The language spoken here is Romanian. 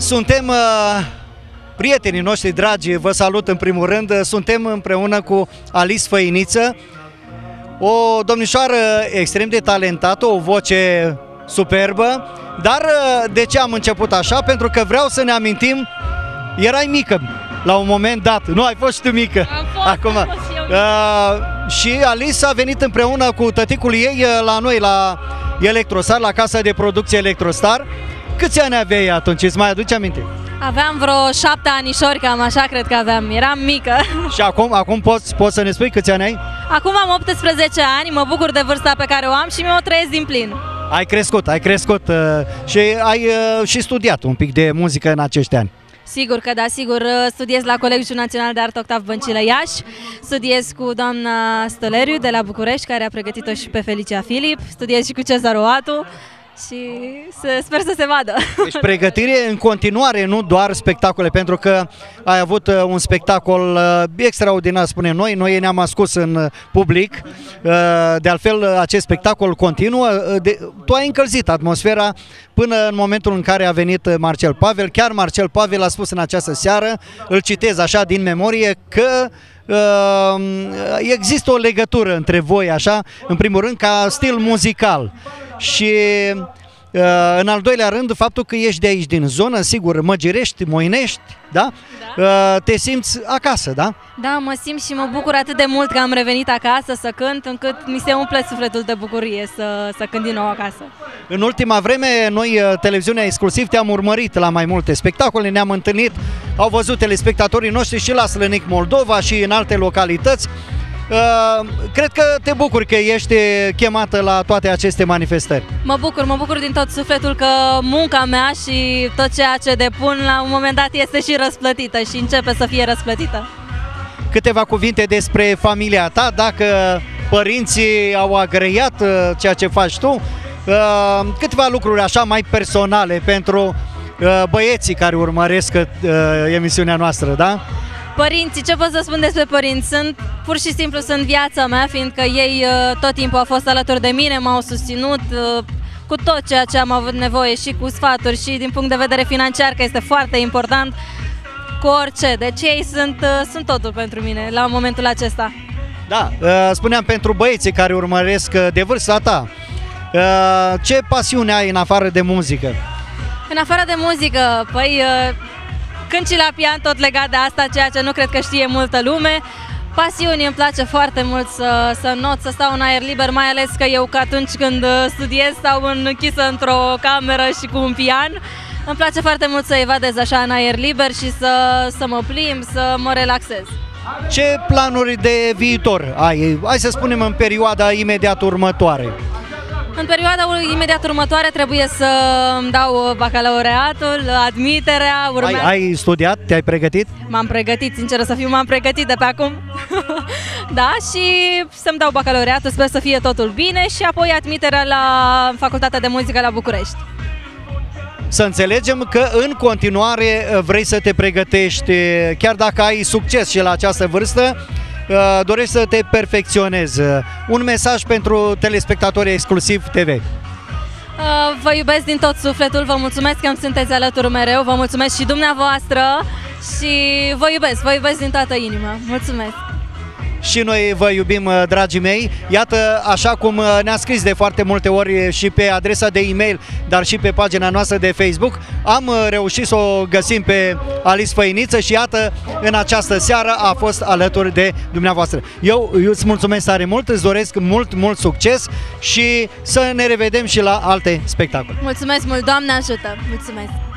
Suntem uh, prietenii noștri dragi, vă salut în primul rând. Suntem împreună cu Alice Făiniță, o domnișoară extrem de talentată, o voce superbă. Dar uh, de ce am început așa? Pentru că vreau să ne amintim, erai mică la un moment dat. Nu, ai fost și tu mică. Am fost, Acum. am fost și eu mică. Uh, și Alice a venit împreună cu tăticul ei uh, la noi, la Electrostar, la casa de producție Electrostar. Câți ani aveai atunci? Îți mai aduce aminte? Aveam vreo șapte anișori, cam așa cred că aveam. Eram mică. Și acum, acum poți, poți să ne spui câți ani ai? Acum am 18 ani, mă bucur de vârsta pe care o am și mi-o trăiesc din plin. Ai crescut, ai crescut uh, și ai uh, și studiat un pic de muzică în acești ani. Sigur că da, sigur. Studiez la Colegiul Național de Artă Octav Băncilă Iași. Studiez cu doamna Stoleriu de la București, care a pregătit-o și pe Felicia Filip. Studiez și cu Cezar Oatu și să, sper să se vadă. Deci pregătire în continuare, nu doar spectacole, pentru că ai avut uh, un spectacol uh, extraordinar, spunem noi, noi ne-am ascuns în uh, public, uh, de altfel uh, acest spectacol continuă, uh, de, tu ai încălzit atmosfera până în momentul în care a venit uh, Marcel Pavel, chiar Marcel Pavel a spus în această seară, îl citez așa din memorie, că uh, există o legătură între voi, așa, în primul rând, ca stil muzical. Și uh, în al doilea rând, faptul că ești de aici din zonă, sigur, Măgirești, Moinești, da? Uh, Te simți acasă, da? Da, mă simt și mă bucur atât de mult că am revenit acasă să cânt, încât mi se umple sufletul de bucurie să, să cânt din nou acasă. În ultima vreme, noi, uh, televiziunea exclusiv, te-am urmărit la mai multe spectacole, ne-am întâlnit, au văzut telespectatorii noștri și la Slănic Moldova și în alte localități. Uh, Cred că te bucuri că ești chemată la toate aceste manifestări. Mă bucur, mă bucur din tot sufletul că munca mea și tot ceea ce depun la un moment dat este și răsplătită și începe să fie răsplătită. câteva cuvinte despre familia ta, dacă părinții au agreiat uh, ceea ce faci tu, uh, câteva lucruri așa mai personale pentru uh, băieții care urmăresc uh, emisiunea noastră, da? Părinții, ce pot să spun despre părinți? Sunt, pur și simplu, sunt viața mea, fiindcă ei uh, tot timpul au fost alături de mine, m-au susținut uh, cu tot ceea ce am avut nevoie și cu sfaturi și din punct de vedere financiar, că este foarte important, cu orice. Deci ei sunt, uh, sunt totul pentru mine la momentul acesta. Da, uh, spuneam pentru băieții care urmăresc uh, de vârsta ta, uh, ce pasiune ai în afară de muzică? În afară de muzică, păi uh, cânt și la pian tot legat de asta, ceea ce nu cred că știe multă lume. Pasiuni, îmi place foarte mult să, să not, să stau în aer liber, mai ales că eu că atunci când uh, studiez stau închisă într-o cameră și cu un pian. Îmi place foarte mult să evadez așa în aer liber și să, să mă plimb, să mă relaxez. Ce planuri de viitor ai? Hai să spunem în perioada imediat următoare. În perioada ur- imediat următoare trebuie să îmi dau bacalaureatul, admiterea, Ai, urmează... ai studiat? Te-ai pregătit? M-am pregătit, sincer să fiu, m-am pregătit de pe acum. da, și să-mi dau bacalaureatul, sper să fie totul bine și apoi admiterea la Facultatea de Muzică la București. Să înțelegem că în continuare uh, vrei să te pregătești, uh, chiar dacă ai succes și la această vârstă, uh, dorești să te perfecționezi. Uh, Un mesaj pentru telespectatorii exclusiv TV. Uh, Vă iubesc din tot sufletul, vă mulțumesc că îmi sunteți alături mereu, vă mulțumesc și dumneavoastră și vă iubesc, vă iubesc din toată inima. Mulțumesc! Și noi vă iubim, uh, dragii mei. Iată, așa cum uh, ne-a scris de foarte multe ori și pe adresa de e-mail, dar și pe pagina noastră de Facebook, am uh, reușit să o găsim pe Alice Făiniță și iată, în această seară a fost alături de dumneavoastră. Eu, eu îți mulțumesc tare mult, îți doresc mult, mult succes și să ne revedem și la alte spectacole. Mulțumesc mult, Doamne ajută! Mulțumesc!